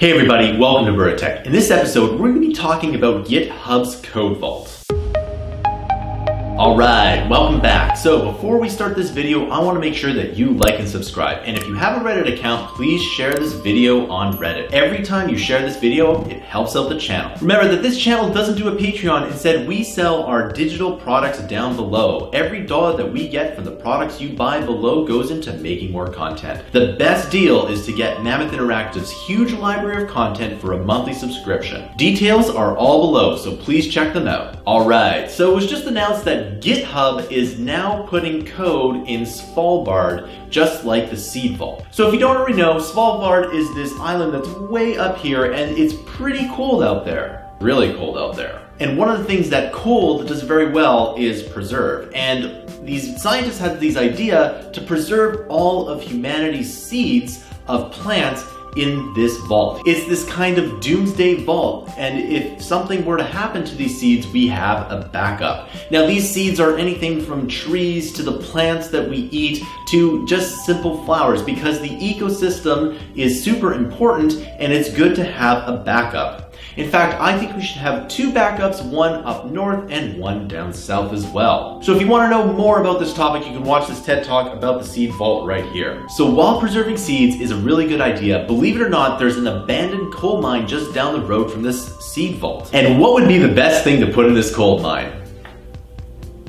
Hey everybody, welcome to Buratech. In this episode, we're going to be talking about GitHub's Code Vault. Alright, welcome back. So before we start this video, I want to make sure that you like and subscribe. And if you have a Reddit account, please share this video on Reddit. Every time you share this video, it helps out the channel. Remember that this channel doesn't do a Patreon. Instead, we sell our digital products down below. Every dollar that we get from the products you buy below goes into making more content. The best deal is to get Mammoth Interactive's huge library of content for a monthly subscription. Details are all below, so please check them out. Alright, so it was just announced that GitHub is now putting code in Svalbard, just like the Seed Vault. So if you don't already know, Svalbard is this island that's way up here and it's pretty cold out there. Really cold out there. And one of the things that cold does very well is preserve. And these scientists had this idea to preserve all of humanity's seeds of plants in this vault. It's this kind of doomsday vault, and if something were to happen to these seeds, we have a backup. Now, these seeds are anything from trees to the plants that we eat to just simple flowers because the ecosystem is super important and it's good to have a backup. In fact, I think we should have two backups, one up north and one down south as well. So if you want to know more about this topic, you can watch this TED Talk about the seed vault right here. So while preserving seeds is a really good idea, believe it or not, there's an abandoned coal mine just down the road from this seed vault. And what would be the best thing to put in this coal mine?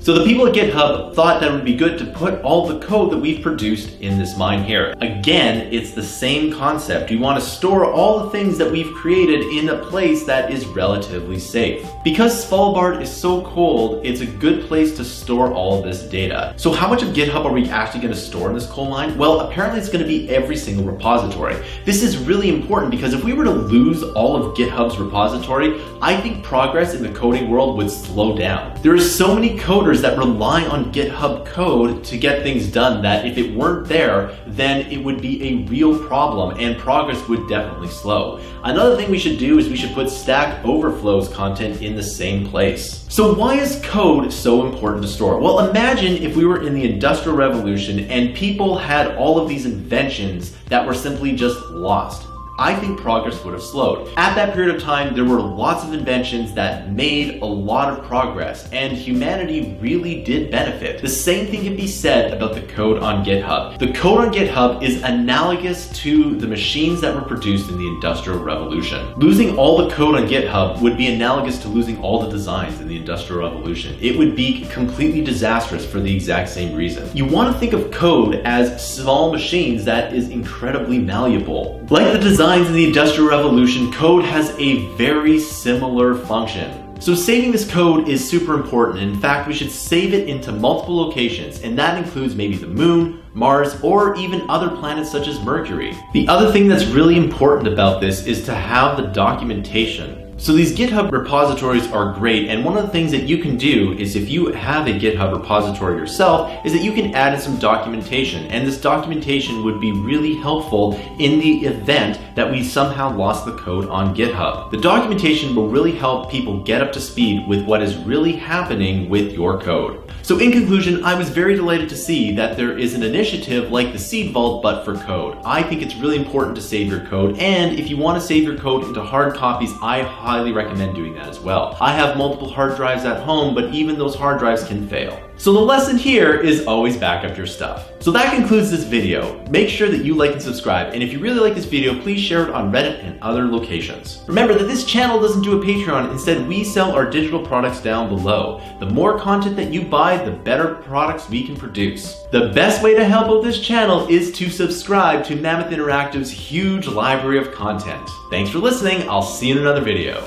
So the people at GitHub thought that it would be good to put all the code that we've produced in this mine here. Again, it's the same concept. We want to store all the things that we've created in a place that is relatively safe. Because Svalbard is so cold, it's a good place to store all of this data. So how much of GitHub are we actually going to store in this coal mine? Well, apparently it's going to be every single repository. This is really important because if we were to lose all of GitHub's repository, I think progress in the coding world would slow down. There are so many coders that rely on GitHub code to get things done that if it weren't there, then it would be a real problem and progress would definitely slow. Another thing we should do is we should put Stack Overflow's content in the same place. So why is code so important to store? Well, imagine if we were in the Industrial Revolution and people had all of these inventions that were simply just lost. I think progress would have slowed. At that period of time, there were lots of inventions that made a lot of progress, and humanity really did benefit. The same thing can be said about the code on GitHub. The code on GitHub is analogous to the machines that were produced in the Industrial Revolution. Losing all the code on GitHub would be analogous to losing all the designs in the Industrial Revolution. It would be completely disastrous for the exact same reason. You want to think of code as small machines that is incredibly malleable. Like the design designs in the Industrial Revolution, code has a very similar function. So saving this code is super important. In fact, we should save it into multiple locations, and that includes maybe the moon, Mars, or even other planets such as Mercury. The other thing that's really important about this is to have the documentation. So these GitHub repositories are great, and one of the things that you can do is if you have a GitHub repository yourself, is that you can add in some documentation, and this documentation would be really helpful in the event that we somehow lost the code on GitHub. The documentation will really help people get up to speed with what is really happening with your code. So in conclusion, I was very delighted to see that there is an initiative like the Seed Vault, but for code. I think it's really important to save your code, and if you want to save your code into hard copies, I highly recommend doing that as well. I have multiple hard drives at home, but even those hard drives can fail. So the lesson here is always back up your stuff. So that concludes this video. Make sure that you like and subscribe, and if you really like this video, please share it on Reddit and other locations. Remember that this channel doesn't do a Patreon, instead we sell our digital products down below. The more content that you buy, the better products we can produce. The best way to help out this channel is to subscribe to Mammoth Interactive's huge library of content. Thanks for listening, I'll see you in another video.